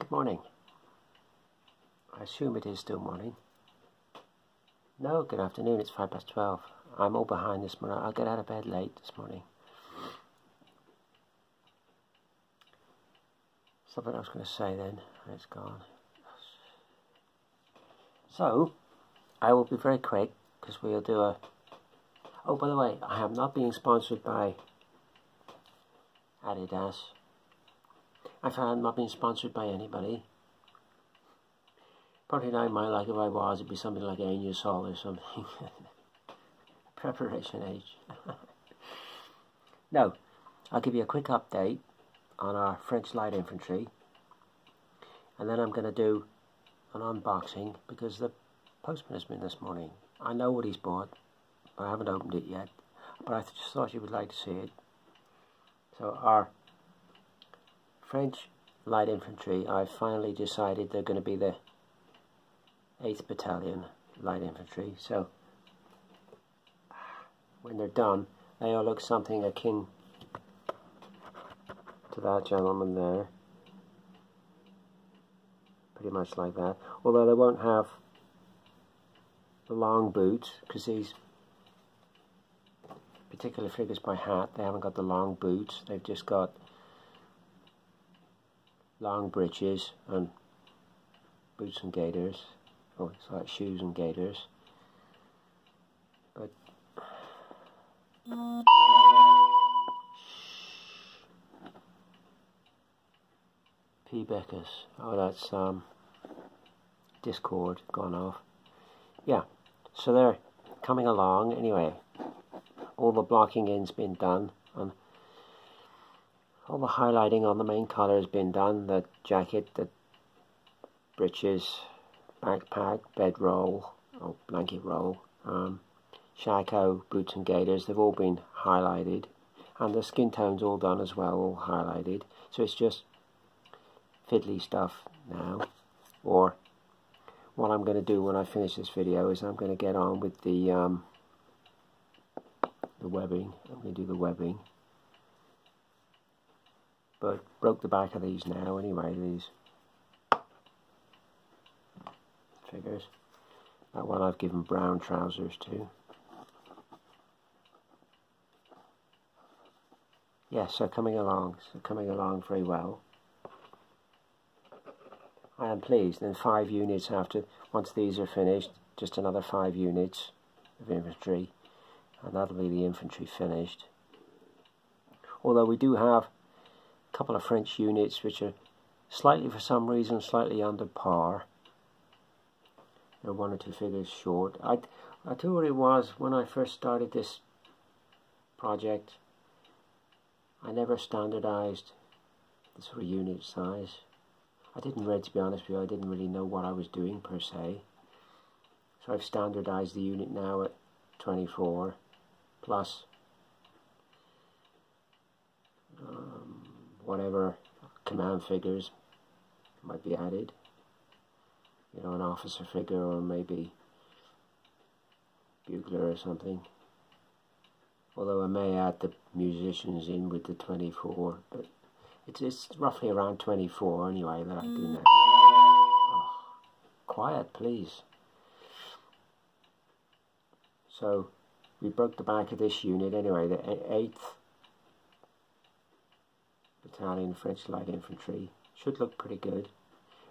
Good morning. I assume it is still morning. No, good afternoon. It's five past twelve. I'm all behind this morning. I'll get out of bed late this morning. Something I was going to say then. It's gone. So, I will be very quick because we'll do a. Oh, by the way, I am not being sponsored by Adidas. I found I'm not being sponsored by anybody. Probably now my like if I was, it'd be something like Anusol or something. Preparation H. no, I'll give you a quick update on our French light infantry. And then I'm going to do an unboxing because the postman has been this morning. I know what he's bought, but I haven't opened it yet. But I just thought you would like to see it. So our French light infantry, I've finally decided they're going to be the 8th Battalion light infantry. So when they're done, they all look something akin to that gentleman there. Pretty much like that. Although they won't have the long boots, because these particular figures by HaT, they haven't got the long boots. They've just got long breeches and boots and gaiters. Oh, it's like shoes and gaiters. But P. Beckers. Oh, that's um, Discord gone off. Yeah, so they're coming along. Anyway, all the blocking in's been done. And all the highlighting on the main collar has been done. The jacket, the breeches, backpack, bedroll, or blanket roll, um, shako, boots and gaiters, they've all been highlighted. And the skin tone's all done as well, all highlighted. So it's just fiddly stuff now. Or what I'm going to do when I finish this video is I'm going to get on with the um, the webbing. I'm going to do the webbing. But broke the back of these now anyway, these figures. That one I've given brown trousers to. Yes, yeah, so coming along, so coming along very well. I am pleased. Then five units after, once these are finished, just another five units of infantry, and that'll be the infantry finished. Although we do have a couple of French units which are slightly, for some reason, slightly under par. They're one or two figures short. I, I tell you what it was when I first started this project. I never standardized the sort of unit size. I didn't read, to be honest with you, I didn't really know what I was doing per se. So I've standardized the unit now at 24 plus um, whatever command figures might be added. You know, an officer figure or maybe bugler or something. Although I may add the musicians in with the 24, but it's, it's roughly around 24 anyway that I do mm. now. Oh, ah, quiet, please. So, we broke the back of this unit anyway, the 8th Battalion French Light Infantry. Should look pretty good.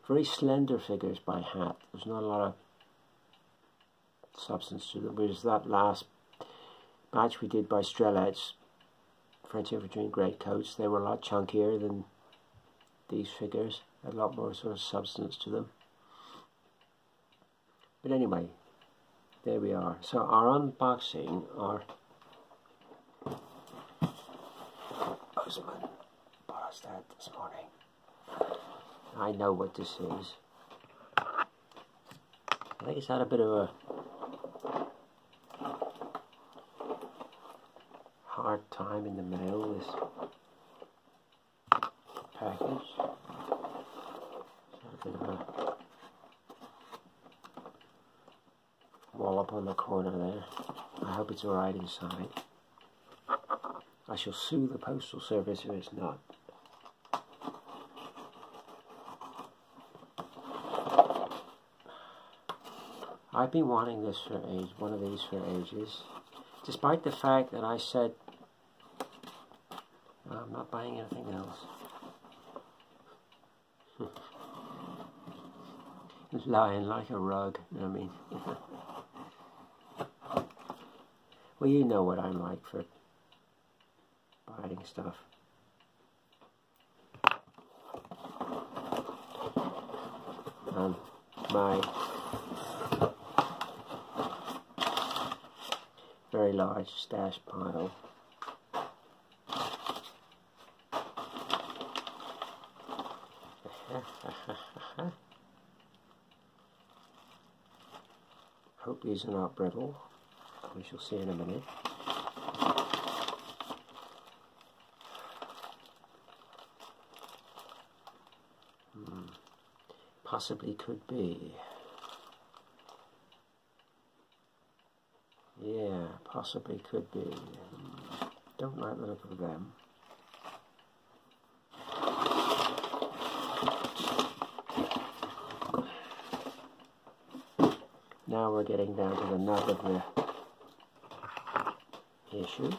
Very slender figures by HaT. There's not a lot of substance to them. Whereas that last batch we did by Strelets French infantry in greatcoats. They were a lot chunkier than these figures, a lot more sort of substance to them. But anyway, there we are. So our unboxing, our postman that this morning. I know what this is. I think it's had a bit of a hard time in the mail, this package. So a bit of a wallop on the corner there. I hope it's alright inside. I shall sue the postal service if it's not. I've been wanting this for age, one of these for ages, despite the fact that I said I'm not buying anything else. Lying like a rug, I mean. well, you know what I'm like for buying stuff. Um, my large stash pile Hope these are not brittle. We shall see in a minute. Hmm. Possibly could be. Yeah, possibly could be. Don't like the look of them. Now we're getting down to the nub of the issue.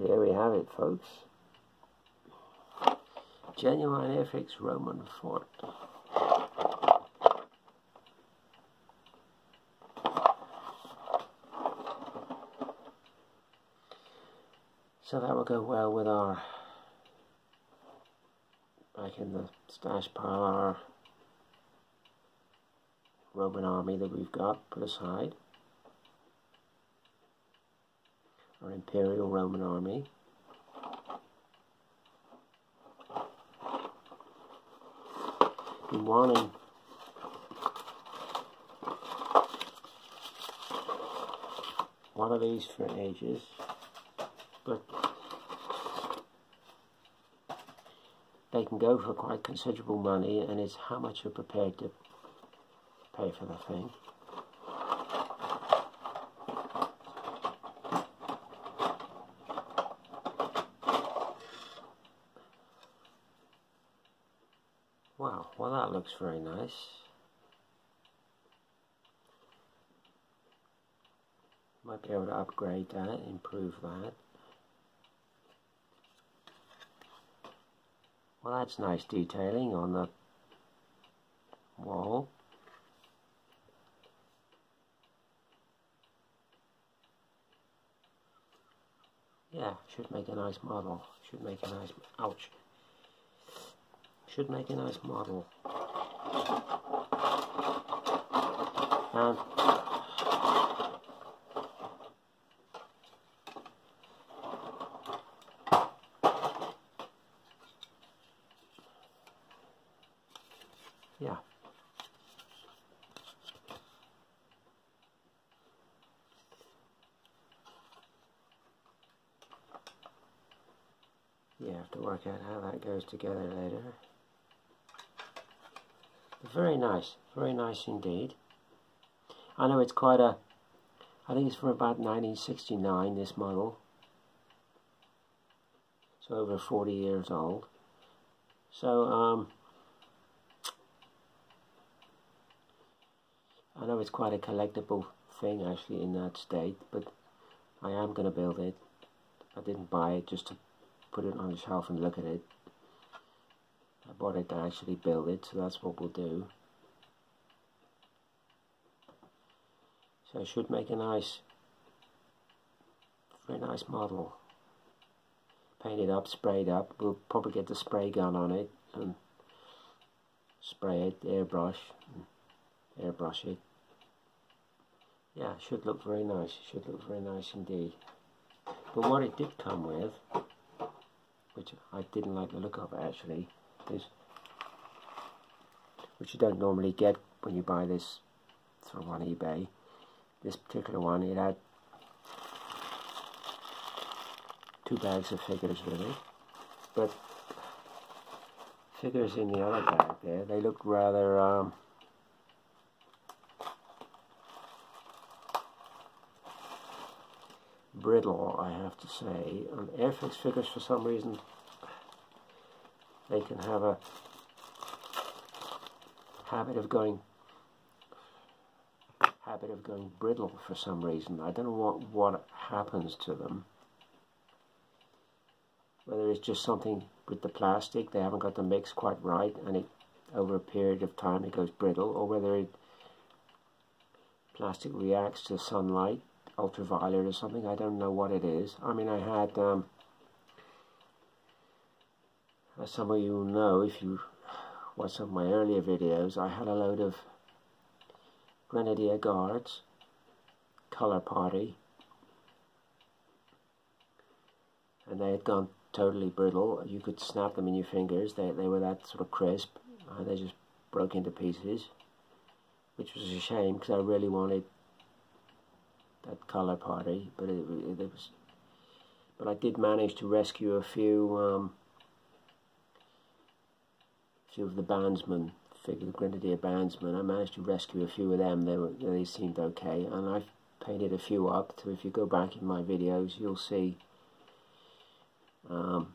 There we have it, folks. Genuine Airfix Roman fort. So that will go well with our, back in the stash pile, our Roman army that we've got put aside. our Imperial Roman army. Been wanting one of these for ages, but they can go for quite considerable money and it's how much you're prepared to pay for the thing. Wow, well that looks very nice. Might be able to upgrade that, improve that. Well that's nice detailing on the wall. Yeah, should make a nice model. Should make a nice, ouch should make a nice model. And yeah. You have to work out how that goes together later. Very nice, very nice indeed. I know it's quite a, I think it's from about 1969, this model. So over 40 years old. So, um, I know it's quite a collectible thing actually in that state, but I am going to build it. I didn't buy it just to put it on the shelf and look at it. I bought it to actually build it, so that's what we'll do. So I should make a nice, very nice model. Paint it up, spray it up. We'll probably get the spray gun on it and spray it, airbrush, airbrush it. Yeah, should look very nice. Should look very nice indeed. But what it did come with, which I didn't like the look of actually, which you don't normally get when you buy this from on eBay this particular one, it had two bags of figures it. But figures in the other bag there, they look rather um, brittle, I have to say. On Airfix figures, for some reason, they can have a habit of going habit of going brittle for some reason. I don't know what what happens to them. Whether it's just something with the plastic, they haven't got the mix quite right, and it over a period of time it goes brittle, or whether it plastic reacts to sunlight ultraviolet or something. I don't know what it is. I mean, I had, um, as some of you know, if you watch some of my earlier videos, I had a load of Grenadier Guards, Colour Party, and they had gone totally brittle. You could snap them in your fingers. They, they were that sort of crisp. Uh, they just broke into pieces, which was a shame because I really wanted that colour party, but it, it, it, was. But I did manage to rescue a few, um, of the bandsmen, figure the Grenadier bandsmen. I managed to rescue a few of them. They were, they seemed okay, and I've painted a few up. So if you go back in my videos, you'll see um,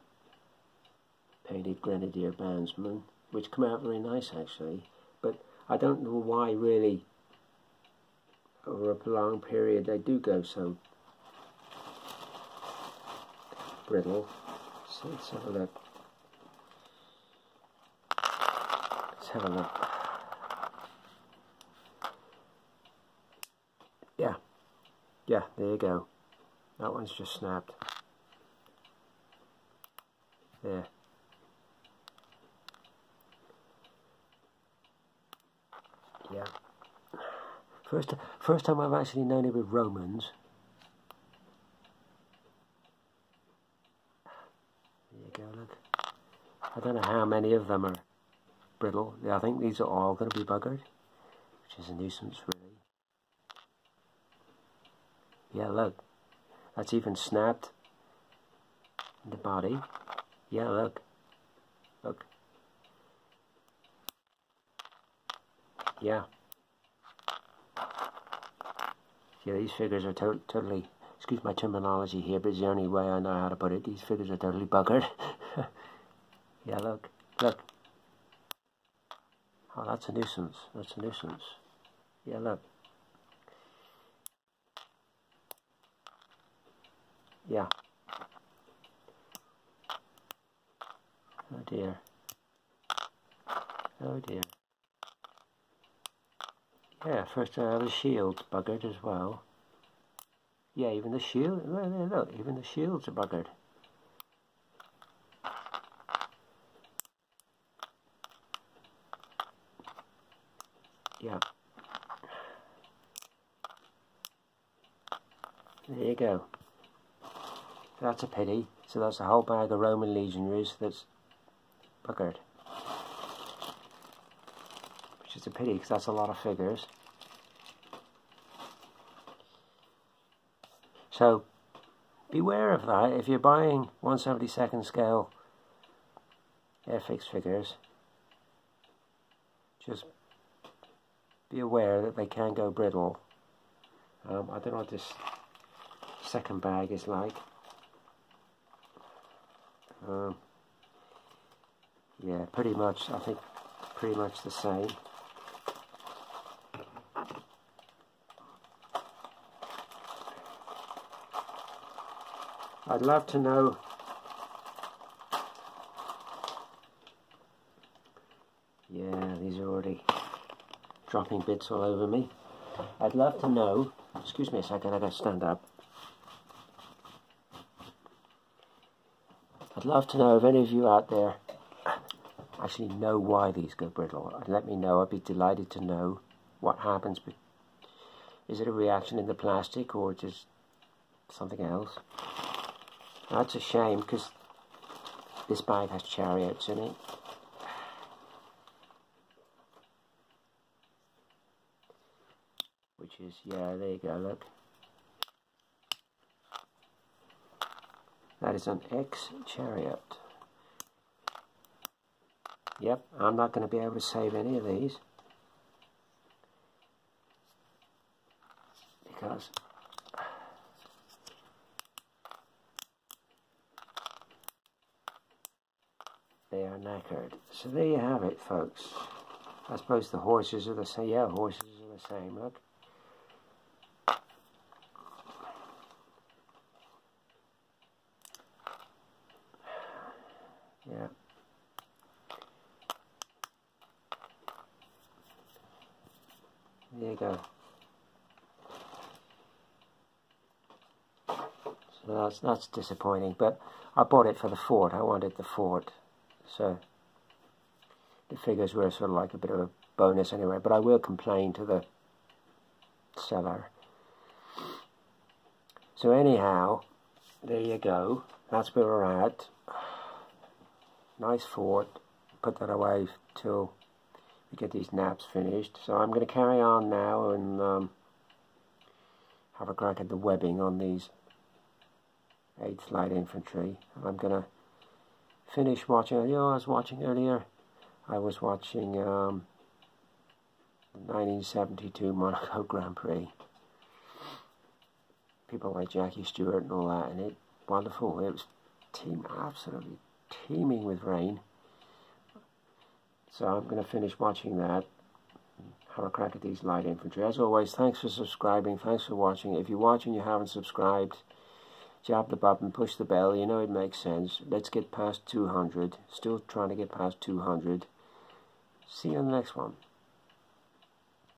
painted Grenadier bandsmen, which come out very nice actually. But I don't know why really over a long period they do go so brittle. So let's have a look. Have a look. Yeah, yeah, there you go. That one's just snapped. There. Yeah. First, first time I've actually known it with Romans. There you go, look. I don't know how many of them are brittle. I think these are all going to be buggered, which is a nuisance, really. Yeah, look. That's even snapped the body. Yeah, look. Look. Yeah. Yeah, these figures are to totally, excuse my terminology here, but it's the only way I know how to put it. These figures are totally buggered. yeah, look, that's a nuisance. That's a nuisance. Yeah, look. Yeah. Oh dear. Oh dear. Yeah, first I have the shields buggered as well. Yeah, even the shield, look, even the shields are buggered. Yeah. There you go. That's a pity. So that's a whole bag of Roman legionaries that's buggered which is a pity because that's a lot of figures. So beware of that. If you're buying 172nd scale Airfix figures, just be aware that they can go brittle. Um, I don't know what this second bag is like. Um, yeah, pretty much, I think pretty much the same. I'd love to know yeah these are already dropping bits all over me I'd love to know excuse me a second I gotta stand up I'd love to know if any of you out there actually know why these go brittle let me know I'd be delighted to know what happens is it a reaction in the plastic or just something else that's a shame because this bag has chariots in it. Which is, yeah, there you go, look. That is an X Chariot. Yep, I'm not going to be able to save any of these. Because they are knackered. So there you have it, folks. I suppose the horses are the same. Yeah, horses are the same. Look. Yeah. There you go. So that's that's disappointing, but I bought it for the fort. I wanted the fort, so the figures were sort of like a bit of a bonus anyway. But I will complain to the seller. So anyhow, there you go. That's where we're at. Nice fort. Put that away till we get these naps finished. So I'm going to carry on now and um, have a crack at the webbing on these 8th Light Infantry. I'm going to finish watching, you know, I was watching earlier, I was watching um, the 1972 Monaco Grand Prix. People like Jackie Stewart and all that, and it wonderful. It was team absolutely teeming with rain. So I'm going to finish watching that. Have a crack at these light infantry. As always, thanks for subscribing. Thanks for watching. If you're watching, you haven't subscribed jab the button, push the bell, you know it makes sense. Let's get past 200. Still trying to get past 200. See you on the next one.